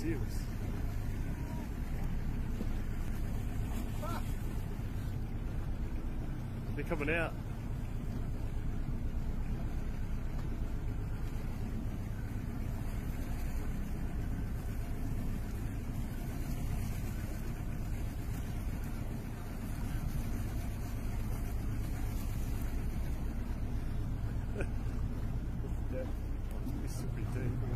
Serious. They're coming out. yeah. This is pretty deep.